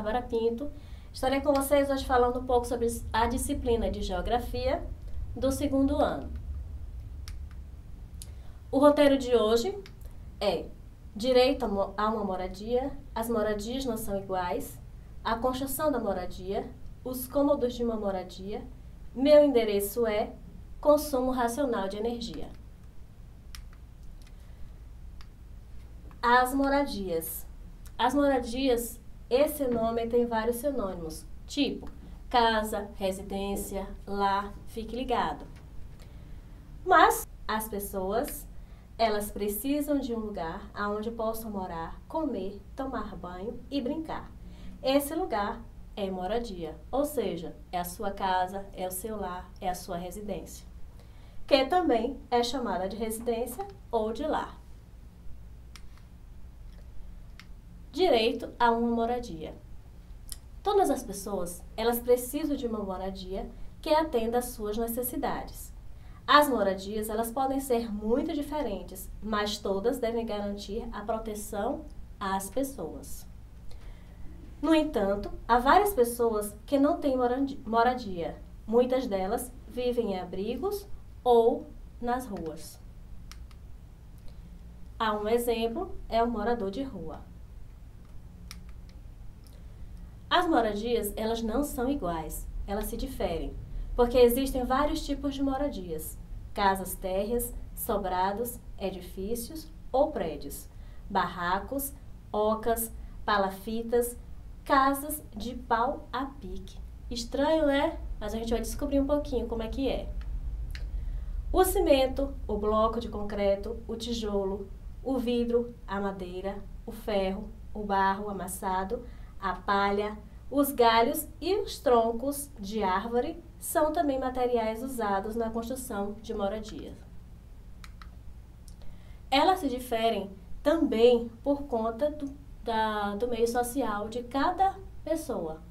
Bárbara Pinto. Estarei com vocês hoje falando um pouco sobre a disciplina de Geografia do segundo ano. O roteiro de hoje é Direito a uma moradia, as moradias não são iguais, a construção da moradia, os cômodos de uma moradia, meu endereço é consumo racional de energia. As moradias. As moradias, esse nome tem vários sinônimos, tipo casa, residência, lar, fique ligado. Mas as pessoas, elas precisam de um lugar onde possam morar, comer, tomar banho e brincar. Esse lugar é moradia, ou seja, é a sua casa, é o seu lar, é a sua residência, que também é chamada de residência ou de lar. Direito a uma moradia. Todas as pessoas, elas precisam de uma moradia que atenda às suas necessidades. As moradias, elas podem ser muito diferentes, mas todas devem garantir a proteção às pessoas. No entanto, há várias pessoas que não têm moradia. Muitas delas vivem em abrigos ou nas ruas. Há um exemplo, é o morador de rua. As moradias, elas não são iguais, elas se diferem, porque existem vários tipos de moradias: casas térreas, sobrados, edifícios ou prédios, barracos, ocas, palafitas, casas de pau a pique. Estranho, né? Mas a gente vai descobrir um pouquinho como é que é. O cimento, o bloco de concreto, o tijolo, o vidro, a madeira, o ferro, o barro amassado, a palha, os galhos e os troncos de árvore são também materiais usados na construção de moradias. Elas se diferem também por conta do, da, do meio social de cada pessoa.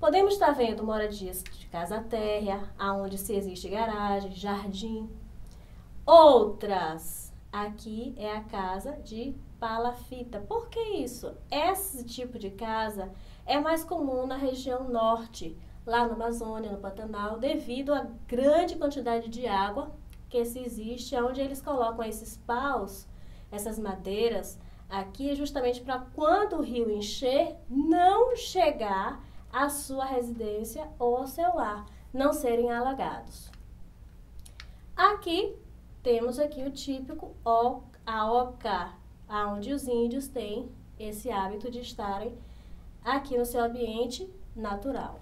Podemos estar vendo moradias de casa térrea, aonde se existe garagem, jardim. Outras, aqui é a casa de palafita. Por que isso? Esse tipo de casa é mais comum na região norte, lá na Amazônia, no Pantanal, devido à grande quantidade de água que se existe, onde eles colocam esses paus, essas madeiras, aqui é justamente para quando o rio encher, não chegar à sua residência ou ao seu lar, não serem alagados. Aqui temos aqui o típico a oca, aonde os índios têm esse hábito de estarem aqui no seu ambiente natural.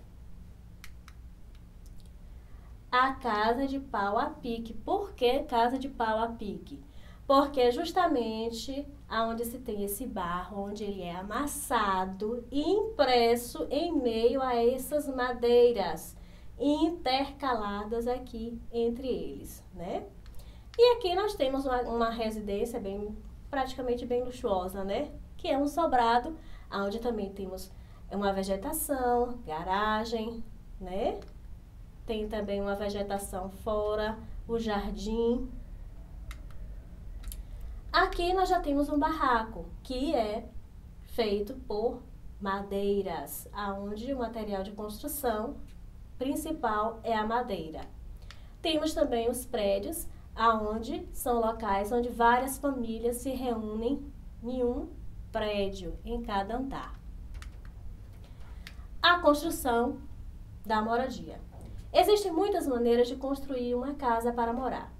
A casa de pau a pique. Por que casa de pau a pique? Porque justamente aonde se tem esse barro, onde ele é amassado e impresso em meio a essas madeiras intercaladas aqui entre eles, né? E aqui nós temos uma, uma residência bem praticamente bem luxuosa, né? Que é um sobrado, onde também temos uma vegetação, garagem, né? Tem também uma vegetação fora, o jardim. Aqui nós já temos um barraco, que é feito por madeiras, aonde o material de construção principal é a madeira. Temos também os prédios, aonde são locais onde várias famílias se reúnem em um prédio, em cada andar. A construção da moradia. Existem muitas maneiras de construir uma casa para morar.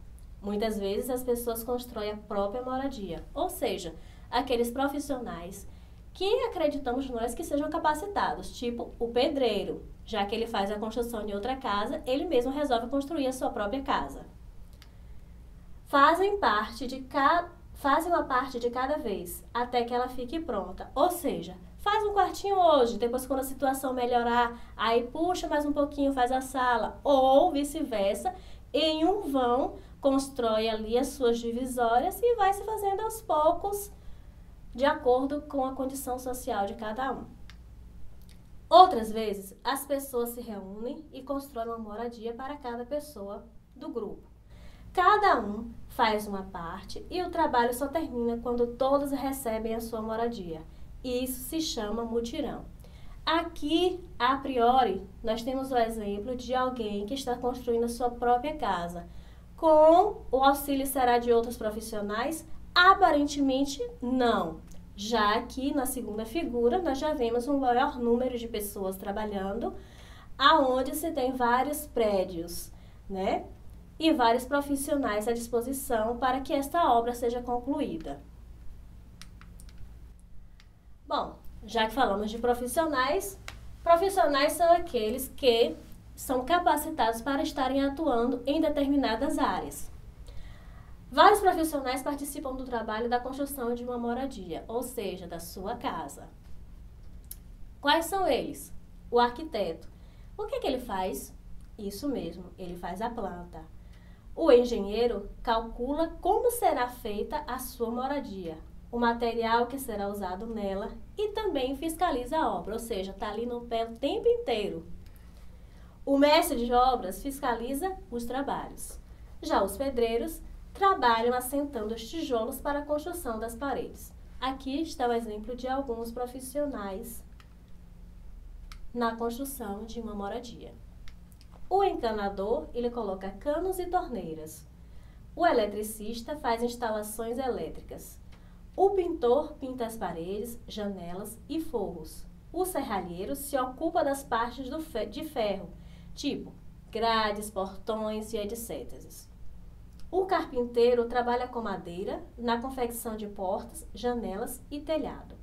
Muitas vezes as pessoas constroem a própria moradia, ou seja, aqueles profissionais que acreditamos nós que sejam capacitados, tipo o pedreiro, já que ele faz a construção de outra casa, ele mesmo resolve construir a sua própria casa fazem parte de cada fazem uma parte de cada vez até que ela fique pronta. Ou seja, faz um quartinho hoje, depois quando a situação melhorar, aí puxa mais um pouquinho, faz a sala, ou vice-versa, em um vão constrói ali as suas divisórias e vai se fazendo aos poucos de acordo com a condição social de cada um. Outras vezes, as pessoas se reúnem e constroem uma moradia para cada pessoa do grupo. Cada um faz uma parte e o trabalho só termina quando todos recebem a sua moradia. Isso se chama mutirão. Aqui, a priori, nós temos o exemplo de alguém que está construindo a sua própria casa. Com o auxílio será de outros profissionais? Aparentemente, não. Já aqui na segunda figura, nós já vemos um maior número de pessoas trabalhando, aonde se tem vários prédios, né? E vários profissionais à disposição para que esta obra seja concluída. Bom, já que falamos de profissionais, profissionais são aqueles que são capacitados para estarem atuando em determinadas áreas. Vários profissionais participam do trabalho da construção de uma moradia, ou seja, da sua casa. Quais são eles? O arquiteto. O que, que ele faz? Isso mesmo, ele faz a planta. O engenheiro calcula como será feita a sua moradia, o material que será usado nela e também fiscaliza a obra, ou seja, está ali no pé o tempo inteiro. O mestre de obras fiscaliza os trabalhos. Já os pedreiros trabalham assentando os tijolos para a construção das paredes. Aqui está o exemplo de alguns profissionais na construção de uma moradia. O encanador, ele coloca canos e torneiras. O eletricista faz instalações elétricas. O pintor pinta as paredes, janelas e forros. O serralheiro se ocupa das partes fe de ferro, tipo grades, portões e etc. O carpinteiro trabalha com madeira na confecção de portas, janelas e telhado.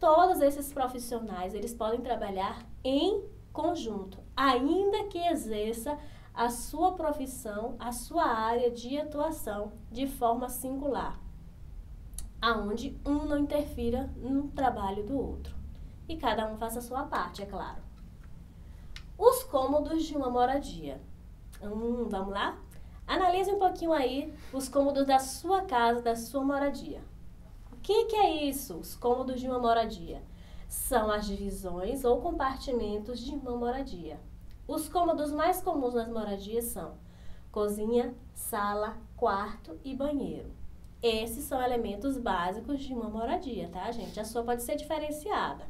Todos esses profissionais, eles podem trabalhar em conjunto, ainda que exerça a sua profissão, a sua área de atuação de forma singular aonde um não interfira no trabalho do outro. E cada um faça a sua parte, é claro. Os cômodos de uma moradia. Hum, vamos lá? Analise um pouquinho aí os cômodos da sua casa, da sua moradia. O que, que é isso, os cômodos de uma moradia? São as divisões ou compartimentos de uma moradia. Os cômodos mais comuns nas moradias são cozinha, sala, quarto e banheiro. Esses são elementos básicos de uma moradia, tá, gente? A sua pode ser diferenciada.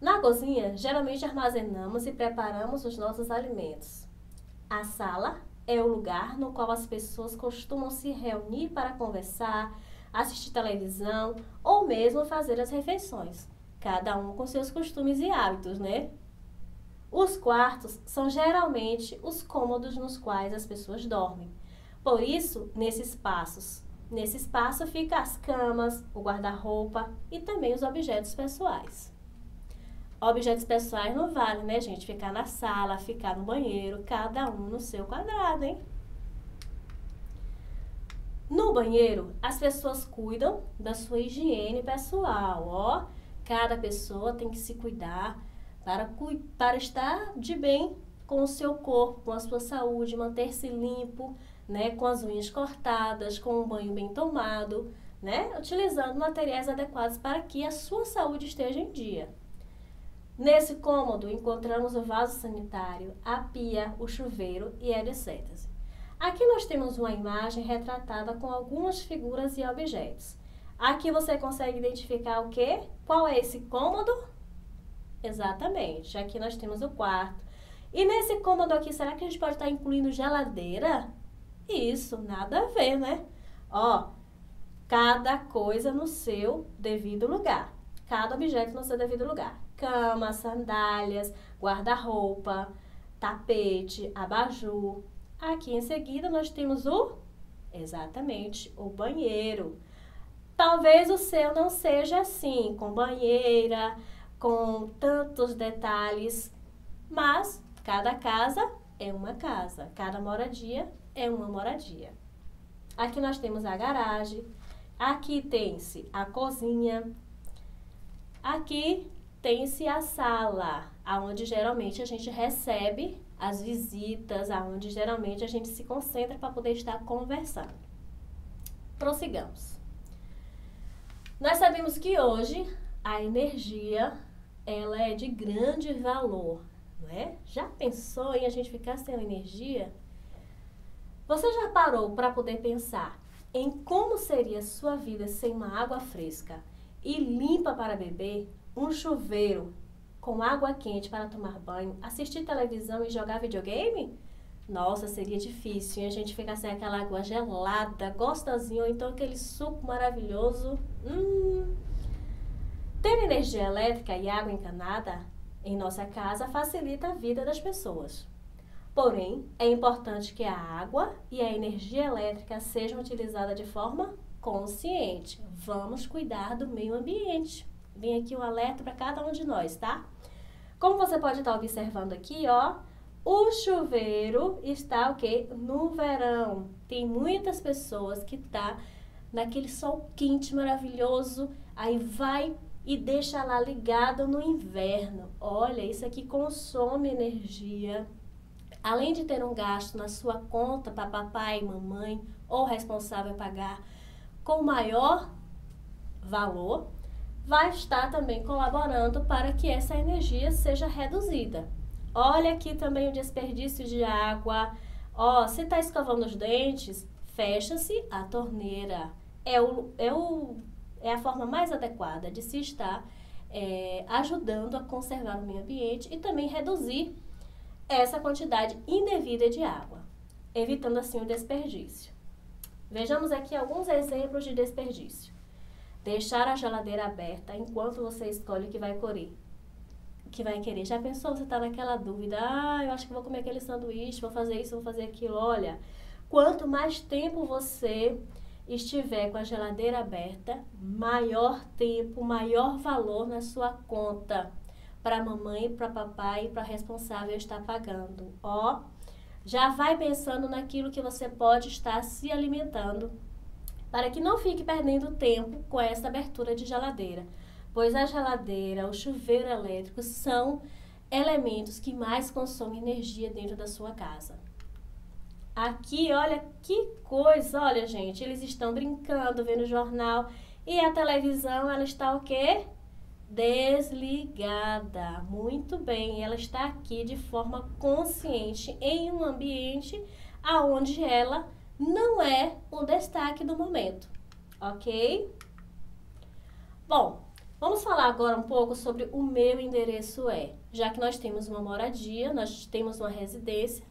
Na cozinha, geralmente armazenamos e preparamos os nossos alimentos. A sala é o lugar no qual as pessoas costumam se reunir para conversar, assistir televisão ou mesmo fazer as refeições, cada um com seus costumes e hábitos, né? Os quartos são geralmente os cômodos nos quais as pessoas dormem. Por isso, nesses espaços Nesse espaço fica as camas, o guarda-roupa e também os objetos pessoais. Objetos pessoais não vale, né, gente? Ficar na sala, ficar no banheiro, cada um no seu quadrado, hein? No banheiro, as pessoas cuidam da sua higiene pessoal, ó. Cada pessoa tem que se cuidar para, para estar de bem com o seu corpo, com a sua saúde, manter-se limpo, né, com as unhas cortadas, com um banho bem tomado, né, utilizando materiais adequados para que a sua saúde esteja em dia. Nesse cômodo encontramos o vaso sanitário, a pia, o chuveiro e etc. Aqui nós temos uma imagem retratada com algumas figuras e objetos. Aqui você consegue identificar o que? Qual é esse cômodo? Exatamente. Aqui nós temos o quarto. E nesse cômodo aqui, será que a gente pode estar incluindo geladeira? Isso, nada a ver, né? Ó, cada coisa no seu devido lugar. Cada objeto no seu devido lugar. Cama, sandálias, guarda-roupa, tapete, abajur. Aqui em seguida nós temos o exatamente o banheiro. Talvez o seu não seja assim, com banheira, com tantos detalhes, mas cada casa é uma casa, cada moradia é uma moradia. Aqui nós temos a garagem, aqui tem-se a cozinha, aqui tem-se a sala, aonde geralmente a gente recebe as visitas, aonde geralmente a gente se concentra para poder estar conversando. Prossigamos. Nós sabemos que hoje a energia ela é de grande valor, não é? Já pensou em a gente ficar sem energia? Você já parou para poder pensar em como seria sua vida sem uma água fresca e limpa para beber, um chuveiro com água quente para tomar banho, assistir televisão e jogar videogame? Nossa, seria difícil. E a gente ficar sem aquela água gelada, gostosinha, ou então aquele suco maravilhoso. Hum. Ter energia elétrica e água encanada em nossa casa facilita a vida das pessoas. Porém, é importante que a água e a energia elétrica sejam utilizadas de forma consciente. Vamos cuidar do meio ambiente. Vem aqui um alerta para cada um de nós, tá? Como você pode estar observando aqui, ó, o chuveiro está o quê? No verão. Tem muitas pessoas que tá naquele sol quente maravilhoso, aí vai e deixa lá ligado no inverno. Olha, isso aqui consome energia. Além de ter um gasto na sua conta para papai, mamãe ou responsável pagar com maior valor, vai estar também colaborando para que essa energia seja reduzida. Olha aqui também o desperdício de água. Ó, se está escovando os dentes, fecha-se a torneira. É, o, é, o, é a forma mais adequada de se estar é, ajudando a conservar o meio ambiente e também reduzir essa quantidade indevida de água, evitando assim o desperdício. Vejamos aqui alguns exemplos de desperdício. Deixar a geladeira aberta enquanto você escolhe o que vai comer que vai querer. Já pensou, você está naquela dúvida, ah, eu acho que vou comer aquele sanduíche, vou fazer isso, vou fazer aquilo. Olha, quanto mais tempo você estiver com a geladeira aberta, maior tempo, maior valor na sua conta para mamãe, para papai e para responsável estar pagando. Ó, já vai pensando naquilo que você pode estar se alimentando, para que não fique perdendo tempo com essa abertura de geladeira pois a geladeira, o chuveiro elétrico são elementos que mais consomem energia dentro da sua casa. Aqui, olha que coisa, olha gente, eles estão brincando, vendo jornal e a televisão, ela está o quê? Desligada. Muito bem, ela está aqui de forma consciente em um ambiente aonde ela não é o destaque do momento, ok? Bom, Vamos falar agora um pouco sobre o meu endereço é. Já que nós temos uma moradia, nós temos uma residência,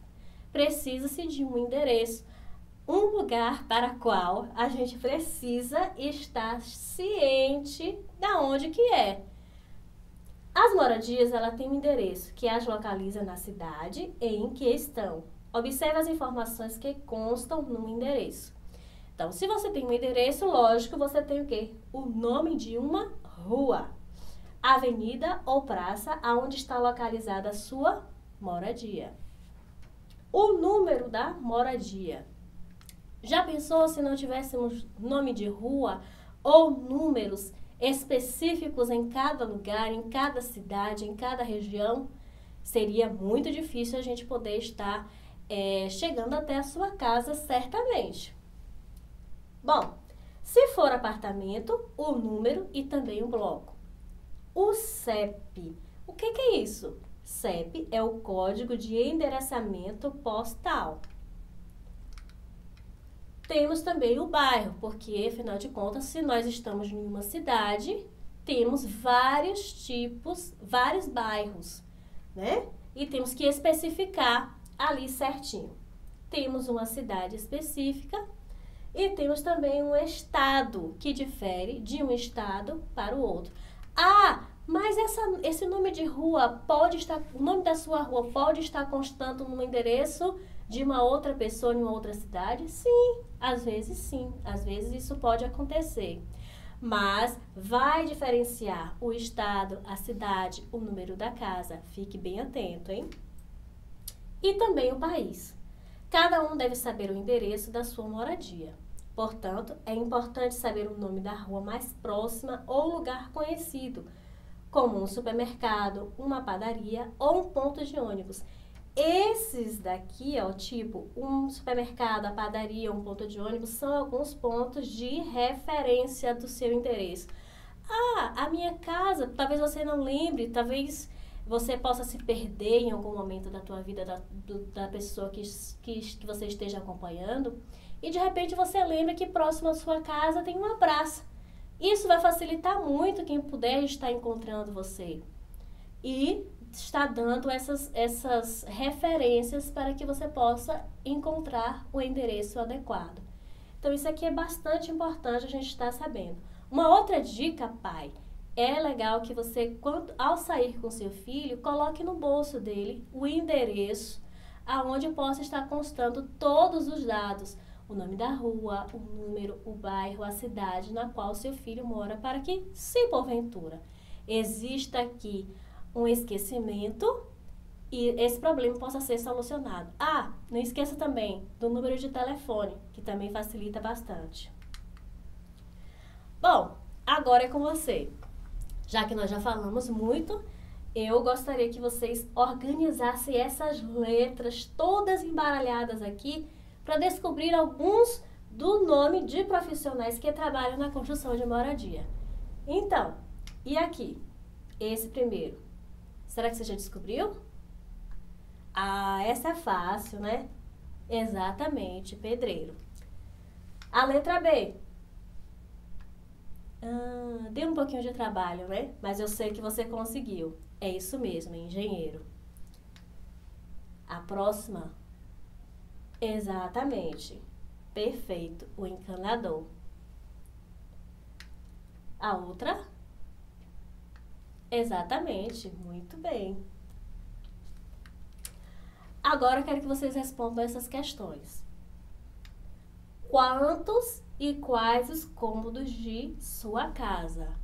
precisa-se de um endereço, um lugar para qual a gente precisa estar ciente da onde que é. As moradias, ela tem um endereço que as localiza na cidade em que estão. Observe as informações que constam no endereço. Então, se você tem um endereço, lógico, você tem o quê? O nome de uma rua, avenida ou praça aonde está localizada a sua moradia. O número da moradia. Já pensou se não tivéssemos nome de rua ou números específicos em cada lugar, em cada cidade, em cada região? Seria muito difícil a gente poder estar é, chegando até a sua casa, certamente. Bom, se for apartamento, o número e também o bloco. O CEP. O que, que é isso? CEP é o código de endereçamento postal. Temos também o bairro, porque afinal de contas, se nós estamos em uma cidade, temos vários tipos, vários bairros, né? E temos que especificar ali certinho. Temos uma cidade específica e temos também um estado, que difere de um estado para o outro. Ah, mas essa, esse nome de rua pode estar, o nome da sua rua pode estar constando no endereço de uma outra pessoa em uma outra cidade? Sim, às vezes sim, às vezes isso pode acontecer. Mas vai diferenciar o estado, a cidade, o número da casa. Fique bem atento, hein? E também o país. Cada um deve saber o endereço da sua moradia. Portanto, é importante saber o nome da rua mais próxima ou lugar conhecido, como um supermercado, uma padaria ou um ponto de ônibus. Esses daqui, ó, tipo um supermercado, a padaria, um ponto de ônibus, são alguns pontos de referência do seu interesse. Ah, a minha casa, talvez você não lembre, talvez você possa se perder em algum momento da tua vida, da, do, da pessoa que, que, que você esteja acompanhando e de repente você lembra que próximo à sua casa tem uma praça. Isso vai facilitar muito quem puder estar encontrando você. e está dando essas, essas referências para que você possa encontrar o endereço adequado. Então, isso aqui é bastante importante a gente estar sabendo. Uma outra dica, pai, é legal que você, quando, ao sair com seu filho, coloque no bolso dele o endereço aonde possa estar constando todos os dados, o nome da rua, o número, o bairro, a cidade na qual seu filho mora, para que, se porventura exista aqui um esquecimento e esse problema possa ser solucionado. Ah, não esqueça também do número de telefone, que também facilita bastante. Bom, agora é com você. Já que nós já falamos muito, eu gostaria que vocês organizassem essas letras todas embaralhadas aqui para descobrir alguns do nome de profissionais que trabalham na construção de moradia. Então, e aqui? Esse primeiro. Será que você já descobriu? Ah, essa é fácil, né? Exatamente, pedreiro. A letra B. Ah, deu um pouquinho de trabalho, né? Mas eu sei que você conseguiu. É isso mesmo, engenheiro. A próxima. Exatamente. Perfeito, o encanador. A outra? Exatamente, muito bem. Agora eu quero que vocês respondam essas questões. Quantos e quais os cômodos de sua casa?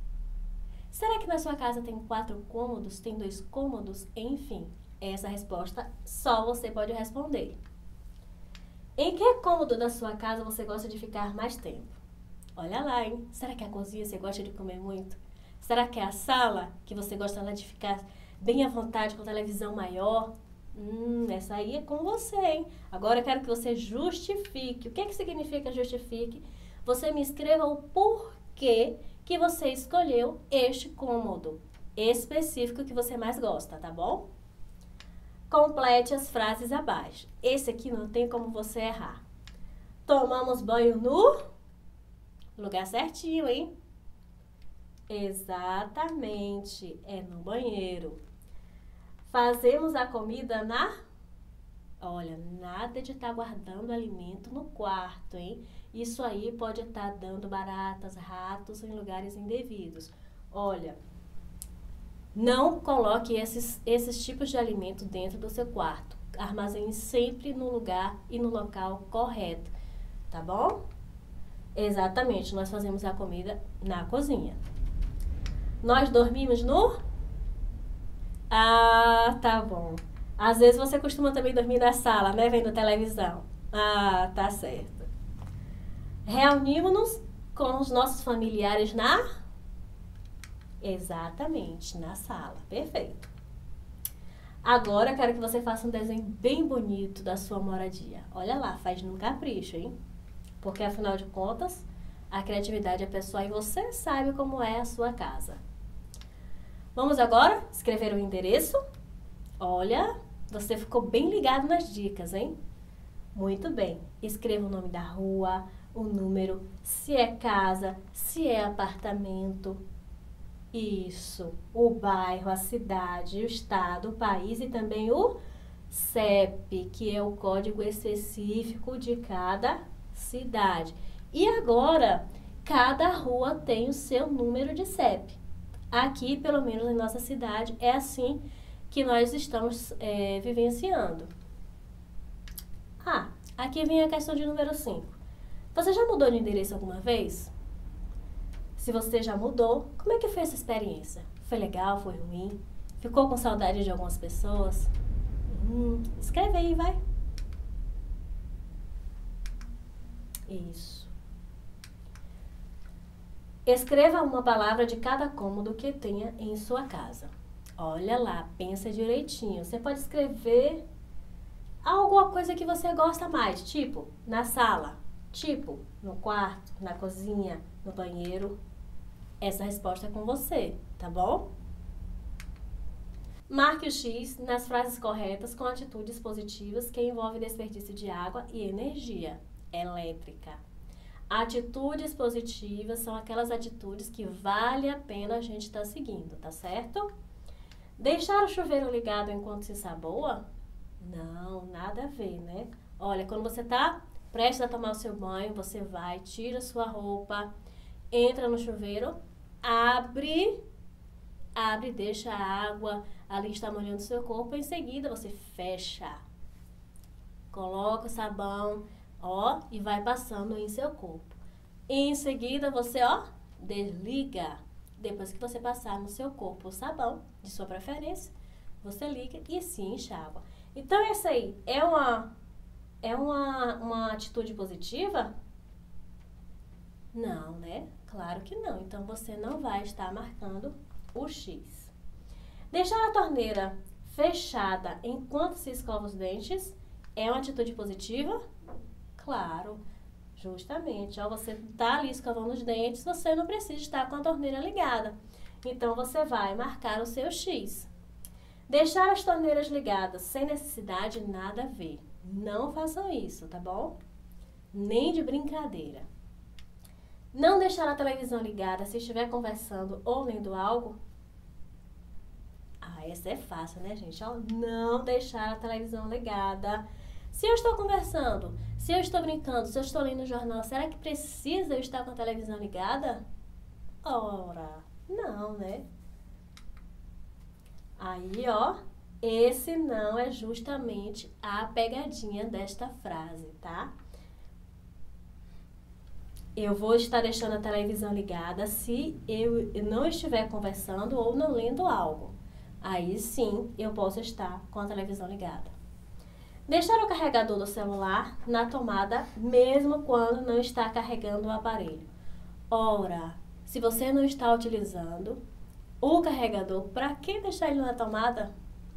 Será que na sua casa tem quatro cômodos, tem dois cômodos? Enfim, essa resposta só você pode responder. Em que cômodo da sua casa você gosta de ficar mais tempo? Olha lá, hein? Será que é a cozinha você gosta de comer muito? Será que é a sala que você gosta de ficar bem à vontade com televisão maior? Hum, essa aí é com você, hein? Agora eu quero que você justifique. O que, é que significa justifique? Você me escreva o porquê que você escolheu este cômodo específico que você mais gosta, tá bom? Complete as frases abaixo. Esse aqui não tem como você errar. Tomamos banho no lugar certinho, hein? Exatamente, é no banheiro. Fazemos a comida na Olha, nada de estar tá guardando alimento no quarto, hein? Isso aí pode estar tá dando baratas, ratos em lugares indevidos. Olha, não coloque esses, esses tipos de alimento dentro do seu quarto. Armazene sempre no lugar e no local correto, tá bom? Exatamente, nós fazemos a comida na cozinha. Nós dormimos no? Ah, tá bom. Às vezes você costuma também dormir na sala, né? Vendo televisão. Ah, tá certo. Reunimos-nos com os nossos familiares na? Exatamente, na sala. Perfeito. Agora quero que você faça um desenho bem bonito da sua moradia. Olha lá, faz num capricho, hein? Porque afinal de contas, a criatividade é pessoal e você sabe como é a sua casa. Vamos agora escrever o endereço Olha, você ficou bem ligado nas dicas, hein? Muito bem. Escreva o nome da rua, o número, se é casa, se é apartamento. Isso. O bairro, a cidade, o estado, o país e também o CEP, que é o código específico de cada cidade. E agora, cada rua tem o seu número de CEP. Aqui, pelo menos em nossa cidade, é assim que nós estamos é, vivenciando. Ah, aqui vem a questão de número 5. Você já mudou de endereço alguma vez? Se você já mudou, como é que foi essa experiência? Foi legal? Foi ruim? Ficou com saudade de algumas pessoas? Hum, escreve aí, vai. Isso. Escreva uma palavra de cada cômodo que tenha em sua casa. Olha lá, pensa direitinho. Você pode escrever alguma coisa que você gosta mais, tipo na sala, tipo no quarto, na cozinha, no banheiro. Essa resposta é com você, tá bom? Marque o X nas frases corretas com atitudes positivas que envolvem desperdício de água e energia elétrica. Atitudes positivas são aquelas atitudes que vale a pena a gente estar tá seguindo, tá certo? Deixar o chuveiro ligado enquanto se saboa? Não, nada a ver, né? Olha, quando você está prestes a tomar o seu banho, você vai, tira sua roupa, entra no chuveiro, abre, abre, deixa a água ali está molhando o seu corpo, em seguida você fecha. Coloca o sabão, ó, e vai passando em seu corpo. Em seguida você, ó, desliga. Depois que você passar no seu corpo o sabão, de sua preferência, você liga e se enxágua. Então, essa aí é uma, é uma, uma atitude positiva? Não, né? Claro que não. Então, você não vai estar marcando o X. Deixar a torneira fechada enquanto se escova os dentes é uma atitude positiva? Claro. Justamente, ao você tá ali escovando os dentes, você não precisa estar com a torneira ligada. Então, você vai marcar o seu X. Deixar as torneiras ligadas sem necessidade, nada a ver. Não façam isso, tá bom? Nem de brincadeira. Não deixar a televisão ligada se estiver conversando ou lendo algo. Ah, essa é fácil, né, gente? Não deixar a televisão ligada se eu estou conversando, se eu estou brincando, se eu estou lendo o jornal, será que precisa eu estar com a televisão ligada? Ora, não, né? Aí, ó, esse não é justamente a pegadinha desta frase, tá? Eu vou estar deixando a televisão ligada se eu não estiver conversando ou não lendo algo. Aí sim eu posso estar com a televisão ligada. Deixar o carregador do celular na tomada mesmo quando não está carregando o aparelho. Ora, se você não está utilizando o carregador, para que deixar ele na tomada?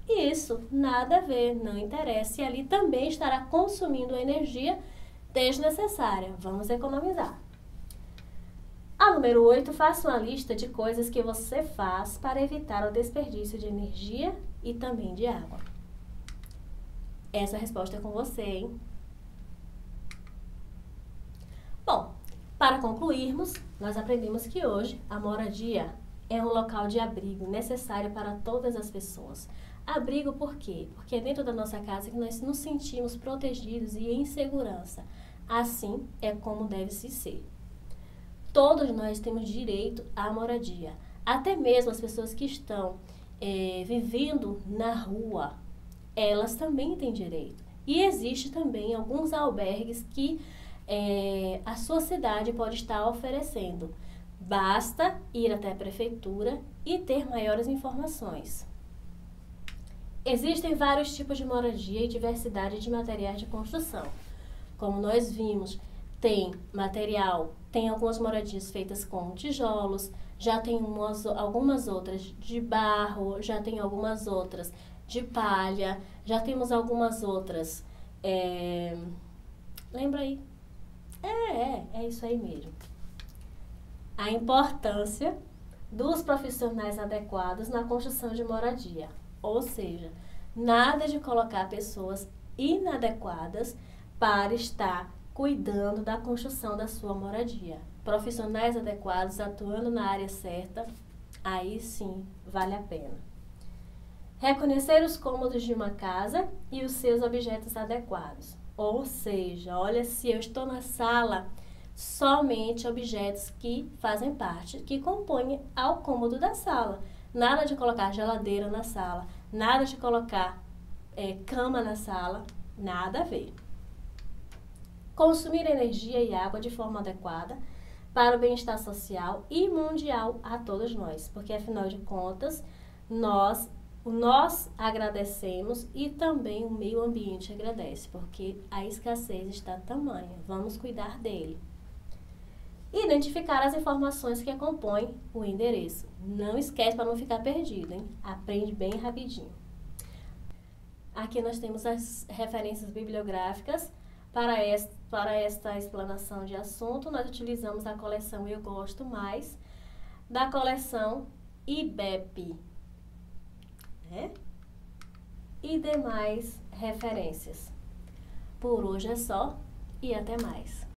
Isso, nada a ver, não interessa. E ali também estará consumindo energia desnecessária. Vamos economizar. A número 8, faça uma lista de coisas que você faz para evitar o desperdício de energia e também de água. Essa resposta é com você, hein? Bom, para concluirmos, nós aprendemos que hoje a moradia é um local de abrigo necessário para todas as pessoas. Abrigo por quê? Porque é dentro da nossa casa que nós nos sentimos protegidos e em segurança. Assim é como deve se ser. Todos nós temos direito à moradia. Até mesmo as pessoas que estão é, vivendo na rua, elas também têm direito. E existe também alguns albergues que é, a sua cidade pode estar oferecendo. Basta ir até a prefeitura e ter maiores informações. Existem vários tipos de moradia e diversidade de materiais de construção. Como nós vimos, tem material, tem algumas moradias feitas com tijolos, já tem umas, algumas outras de barro, já tem algumas outras de palha, já temos algumas outras. É... Lembra aí? É, é, é isso aí mesmo. A importância dos profissionais adequados na construção de moradia. Ou seja, nada de colocar pessoas inadequadas para estar cuidando da construção da sua moradia. Profissionais adequados atuando na área certa, aí sim vale a pena. Reconhecer os cômodos de uma casa e os seus objetos adequados. Ou seja, olha se eu estou na sala, somente objetos que fazem parte, que compõem ao cômodo da sala. Nada de colocar geladeira na sala, nada de colocar é, cama na sala, nada a ver. Consumir energia e água de forma adequada para o bem-estar social e mundial a todos nós, porque afinal de contas, nós nós agradecemos e também o meio ambiente agradece, porque a escassez está tamanha. Vamos cuidar dele. Identificar as informações que compõem o endereço. Não esquece para não ficar perdido, hein? Aprende bem rapidinho. Aqui nós temos as referências bibliográficas para esta, para esta explanação de assunto. Nós utilizamos a coleção Eu Gosto Mais, da coleção IBEP, né? E demais referências. Por hoje é só e até mais.